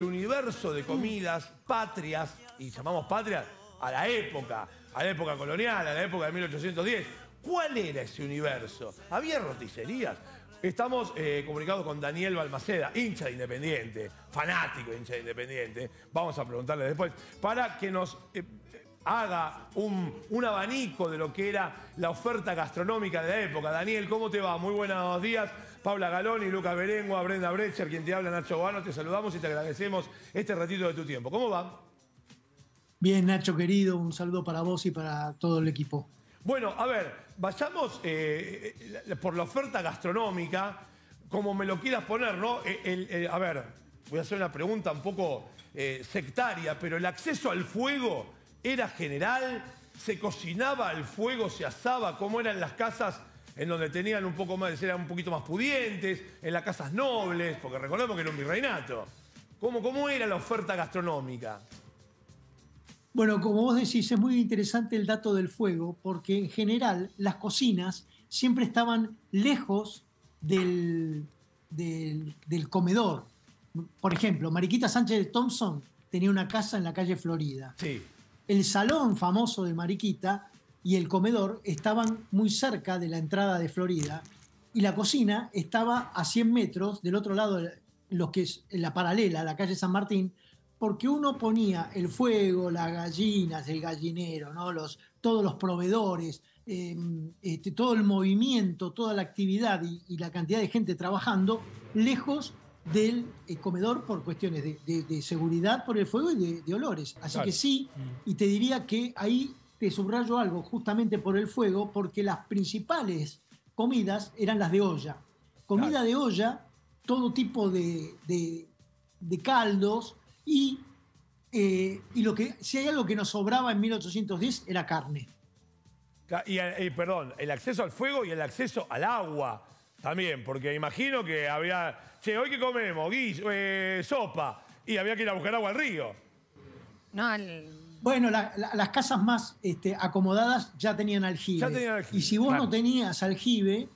el universo de comidas, patrias, y llamamos patrias a la época, a la época colonial, a la época de 1810. ¿Cuál era ese universo? ¿Había roticerías? Estamos eh, comunicados con Daniel Balmaceda, hincha de Independiente, fanático de hincha de Independiente. Vamos a preguntarle después, para que nos eh, haga un, un abanico de lo que era la oferta gastronómica de la época. Daniel, ¿cómo te va? Muy buenos días. Paula Galoni, Lucas Berengua, Brenda Brecher, quien te habla, Nacho Gano, te saludamos y te agradecemos este ratito de tu tiempo. ¿Cómo va? Bien, Nacho querido, un saludo para vos y para todo el equipo. Bueno, a ver, vayamos eh, eh, por la oferta gastronómica, como me lo quieras poner, ¿no? Eh, el- el- a ver, voy a hacer una pregunta un poco eh, sectaria, pero el acceso al fuego era general, se cocinaba al fuego, se asaba, ¿cómo eran las casas en donde tenían un poco más, eran un poquito más pudientes, en las casas nobles, porque recordemos que era un virreinato. ¿Cómo, cómo era la oferta gastronómica? Bueno, como vos decís, es muy interesante el dato del fuego, porque en general las cocinas siempre estaban lejos del, del- del comedor. Por ejemplo, Mariquita Sánchez de Thompson tenía una casa en la calle Florida. Sí. El salón famoso de Mariquita y el comedor estaban muy cerca de la entrada de Florida y la cocina estaba a 100 metros del otro lado, lo que es la paralela, la calle San Martín, porque uno ponía el fuego, las gallinas, el gallinero, todos los proveedores, eh, todo el movimiento, toda la actividad y, y la cantidad de gente trabajando lejos del eh, comedor por cuestiones de, de- de seguridad por el fuego y de, de olores. Así Claro. que sí, y te diría que ahí te subrayo algo justamente por el fuego, porque las principales comidas eran las de olla. Comida Claro. de olla, todo tipo de, caldos y, eh, y lo que, si hay algo que nos sobraba en 1810 era carne. Ca- Y, eh, perdón, el acceso al fuego y el acceso al agua también, porque imagino que había, che, hoy qué comemos, guis, eh, sopa, y había que ir a buscar agua al río. No, Bueno, la- la- las casas más este, acomodadas ya tenían aljibe. Ya tenían aljibe, Y si vos claro. no tenías aljibe,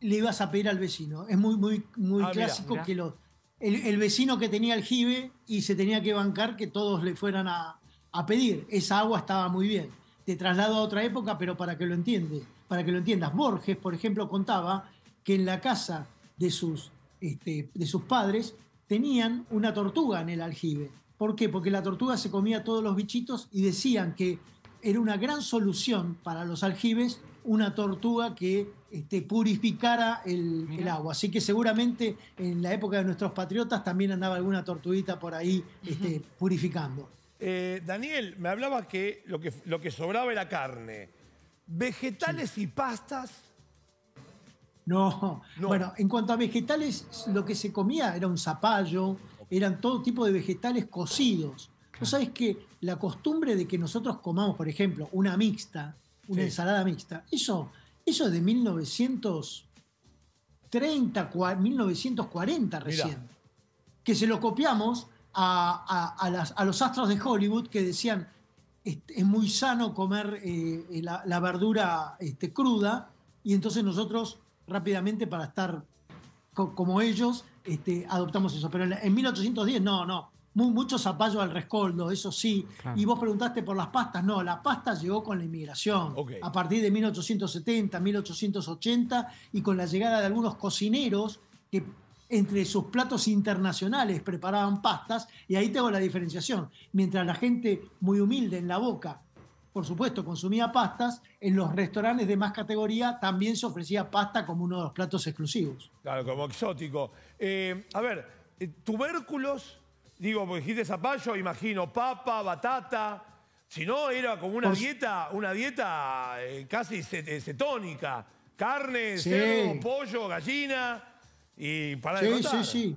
le ibas a pedir al vecino. Es muy, muy, muy Ah, clásico que lo- el, el vecino que tenía aljibe y se tenía que bancar que todos le fueran a, a pedir. Esa agua estaba muy bien. Te traslado a otra época, pero para que lo entiende, para que lo entiendas. Borges, por ejemplo, contaba que en la casa de sus, este, de sus padres tenían una tortuga en el aljibe. ¿Por qué? Porque la tortuga se comía todos los bichitos y decían que era una gran solución para los aljibes una tortuga que este, purificara el, agua. Así que seguramente en la época de nuestros patriotas también andaba alguna tortuguita por ahí este, purificando. Eh, Daniel, me hablaba que lo, que lo que sobraba era carne. Vegetales y pastas. No. No. bueno, en cuanto a vegetales, lo que se comía era un zapallo, eran todo tipo de vegetales cocidos. Vos sabés que la costumbre de que nosotros comamos, por ejemplo, una mixta, una Sí. ensalada mixta, eso, eso es de 1930, cua- 1940 recién. Que se lo copiamos a, a- a las- a los astros de Hollywood que decían "Este, es muy sano comer eh, eh, la, la verdura este, cruda y entonces nosotros rápidamente para estar co- como ellos este, adoptamos eso. Pero en, la- en 1810 no, no. Mu- mucho zapallo al rescoldo, eso sí. Claro. Y vos preguntaste por las pastas, no, la pasta llegó con la inmigración. A partir de 1870, 1880 y con la llegada de algunos cocineros que entre sus platos internacionales preparaban pastas y ahí tengo la diferenciación. Mientras la gente muy humilde en la boca, por supuesto, consumía pastas, en los restaurantes de más categoría también se ofrecía pasta como uno de los platos exclusivos. Claro, como exótico. Eh, a ver, eh, tubérculos, digo, porque dijiste zapallo, imagino papa, batata. Si no, era como una Por- dieta, una dieta eh, casi cet- cetónica. Carne, Sí. cerdo, pollo, gallina y para de Sí, contar. sí, sí.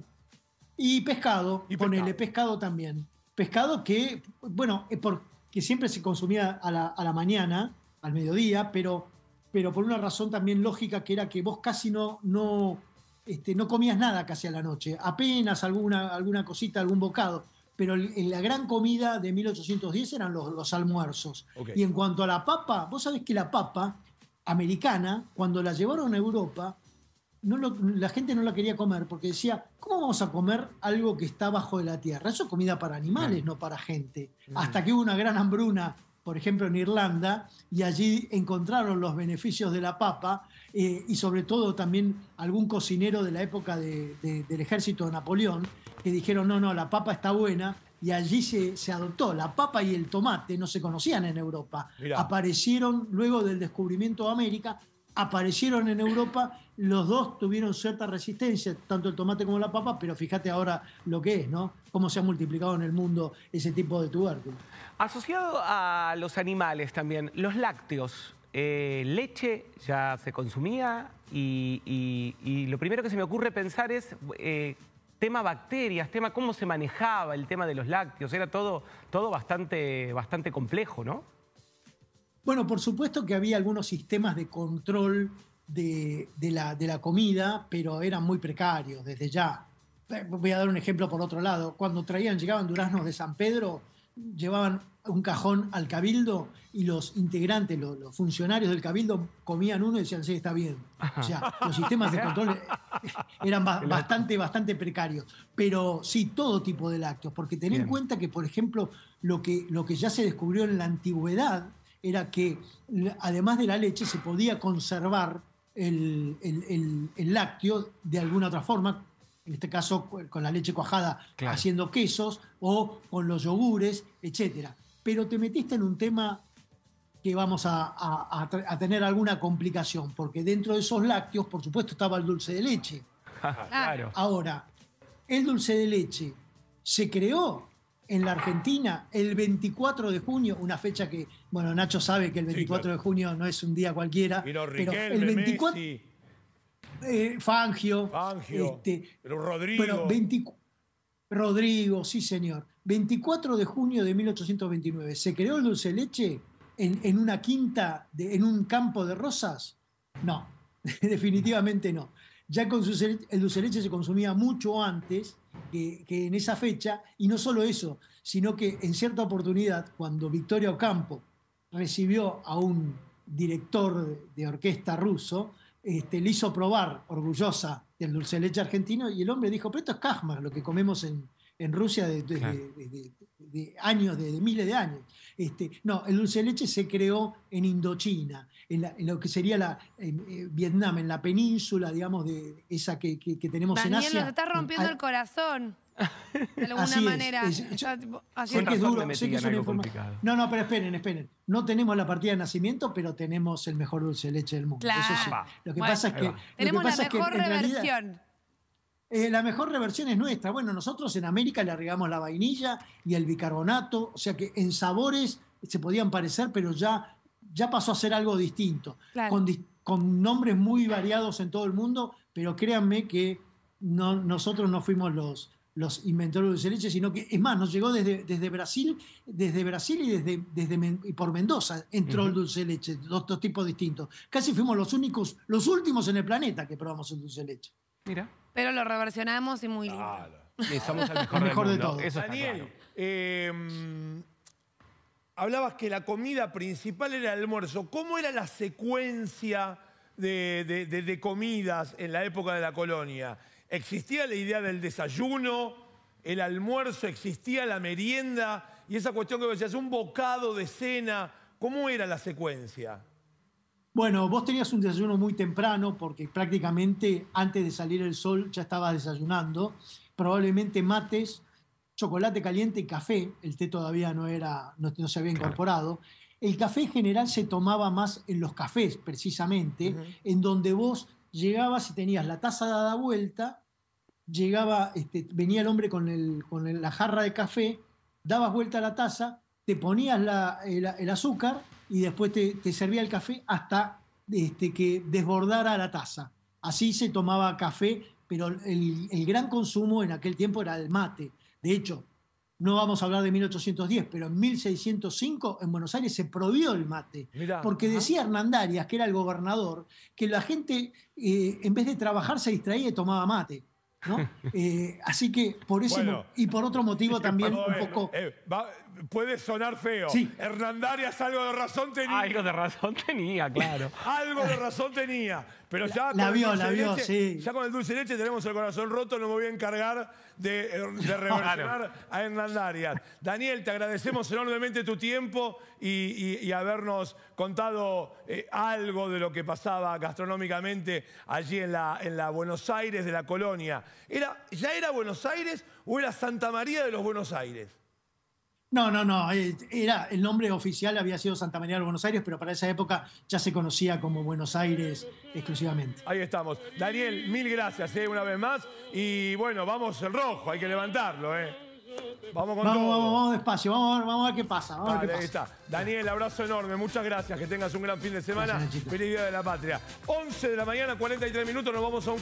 Y pescado, Y ponele pescado. pescado también. Pescado que, bueno, es porque siempre se consumía a la, a la mañana, al mediodía, pero, pero por una razón también lógica que era que vos casi no, no, este, no comías nada casi a la noche, apenas alguna, alguna cosita, algún bocado. Pero en la gran comida de 1810 eran los, los almuerzos. Y en cuanto a la papa, vos sabés que la papa americana, cuando la llevaron a Europa, no lo- la gente no la quería comer porque decía, ¿cómo vamos a comer algo que está bajo de la tierra? Eso es comida para animales, no para gente. Hasta que hubo una gran hambruna, por ejemplo, en Irlanda, y allí encontraron los beneficios de la papa, eh, y sobre todo también algún cocinero de la época de- de- del ejército de Napoleón, que dijeron, no, no, la papa está buena, y allí se, se adoptó. La papa y el tomate no se conocían en Europa. Mirá. Aparecieron luego del descubrimiento de América, aparecieron en Europa, los dos tuvieron cierta resistencia, tanto el tomate como la papa, pero fíjate ahora lo que es, ¿no? Cómo se ha multiplicado en el mundo ese tipo de tubérculos. Asociado a los animales también, los lácteos. eh, leche ya se consumía y, lo primero que se me ocurre pensar es eh, tema bacterias, tema cómo se manejaba el tema de los lácteos. Era todo, todo bastante, bastante complejo, ¿no? Bueno, por supuesto que había algunos sistemas de control de, de la, de la comida, pero eran muy precarios desde ya. Eh, Voy a dar un ejemplo por otro lado. Cuando traían, llegaban duraznos de San Pedro, llevaban un cajón al cabildo y los integrantes, los, los funcionarios del cabildo comían uno y decían, sí, está bien. O sea, los sistemas de control eh, eran ba- bastante, bastante precarios. Pero sí, todo tipo de lácteos, porque ten en cuenta que, por ejemplo, lo que, lo que ya se descubrió en la antigüedad era que además de la leche se podía conservar el, el- el- el lácteo de alguna otra forma, en este caso con la leche cuajada Claro. haciendo quesos o con los yogures, etc. Pero te metiste en un tema que vamos a, a- a tener alguna complicación, porque dentro de esos lácteos, por supuesto, estaba el dulce de leche. claro. Ahora, el dulce de leche se creó en la Argentina el 24 de junio, una fecha que, bueno, Nacho sabe que el 24 claro. de junio no es un día cualquiera, pero Riquelme, el 24 Messi, eh, Fangio, Fangio, este, pero Rodrigo. pero 20 Rodrigo, sí señor. 24 de junio de 1829. ¿Se creó el dulce leche en, en una quinta, de- en un campo de rosas? No, definitivamente no. Ya con su- el dulce leche se consumía mucho antes que, en esa fecha, y no solo eso, sino que en cierta oportunidad, cuando Victoria Ocampo recibió a un director de, de orquesta ruso, este, le hizo probar, orgullosa, del dulce de leche argentino, y el hombre dijo, pero esto es Kajmar, lo que comemos en, en Rusia de, de- Claro. de- de- de años, de, de miles de años. Este, no, el dulce de leche se creó en Indochina, en, la- en lo que sería la, en, eh, Vietnam, en la península, digamos, de esa que, que- que tenemos en Daniel, Asia. nos está rompiendo Ah, el corazón. De alguna Así es, manera. es- tipo, Sé que es duro, sé que es en una. No, no, pero esperen, esperen. No tenemos la partida de nacimiento, pero tenemos el mejor dulce de leche del mundo. Claro. Eso sí. Lo que Bueno, pasa es que. Tenemos la es mejor en realidad, reversión. Eh, la mejor reversión es nuestra. Bueno, nosotros en América le agregamos la vainilla y el bicarbonato, o sea que en sabores se podían parecer, pero ya, ya pasó a ser algo distinto. Claro. Con, nombres muy variados en todo el mundo, pero créanme que no, nosotros no fuimos los, los inventores del dulce de leche, sino que, es más, nos llegó desde, desde Brasil, desde Brasil y desde, desde Men- y por Mendoza entró el dulce de leche, dos, dos tipos distintos. Casi fuimos los únicos, los últimos en el planeta que probamos el dulce de leche. Mira. Pero lo reversionamos y muy lindo. Claro. Sí, somos el mejor, El del mejor de mundo, todos. Eso está Daniel, claro. eh, hablabas que la comida principal era el almuerzo. ¿Cómo era la secuencia de, de- de- de comidas en la época de la colonia? ¿Existía la idea del desayuno, el almuerzo, existía la merienda y esa cuestión que decías, un bocado de cena? ¿Cómo era la secuencia? Bueno, vos tenías un desayuno muy temprano porque prácticamente antes de salir el sol ya estabas desayunando. Probablemente mates, chocolate caliente y café. El té todavía no, era, no, no se había incorporado. El café en general se tomaba más en los cafés, precisamente, en donde vos llegabas y tenías la taza dada vuelta, llegaba, este, venía el hombre con, el- con el- la jarra de café, dabas vuelta a la taza, te ponías la- el, el azúcar y después te, te servía el café hasta este, que desbordara la taza. Así se tomaba café, pero el, el gran consumo en aquel tiempo era el mate. De hecho, no vamos a hablar de 1810, pero en 1605 en Buenos Aires se prohibió el mate. Mirá. Porque decía Hernandarias, que era el gobernador, que la gente eh, en vez de trabajar se distraía y tomaba mate. ¿No? Eh, así que por ese Bueno. y por otro motivo también un poco... eh, va- puede sonar feo. Sí. Hernandarias algo de razón tenía. Algo de razón tenía, claro. Algo de razón tenía. Pero ya con la el vio, dulce la de vio, leche- sí. Ya con el dulce de leche tenemos el corazón roto, no me voy a encargar de, eh, de reversionar a Hernán Darias. Daniel, te agradecemos enormemente tu tiempo y, y- y habernos contado eh, algo de lo que pasaba gastronómicamente allí en la, en la Buenos Aires de la colonia. Era, ¿Ya era Buenos Aires o era Santa María de los Buenos Aires? No, no, no. eh, Era, el nombre oficial había sido Santa María de Buenos Aires, pero para esa época ya se conocía como Buenos Aires exclusivamente. Ahí estamos. Daniel, mil gracias eh, una vez más. Y bueno, vamos el rojo, hay que levantarlo. Eh. Vamos con Vamos, todo. vamos, vamos despacio, vamos a ver, vamos a ver qué pasa. Vamos a ver Dale, qué ahí está. Daniel, abrazo enorme. Muchas gracias. Que tengas un gran fin de semana. Gracias. Feliz Día de la Patria. 11 de la mañana, 43 minutos. Nos vamos a un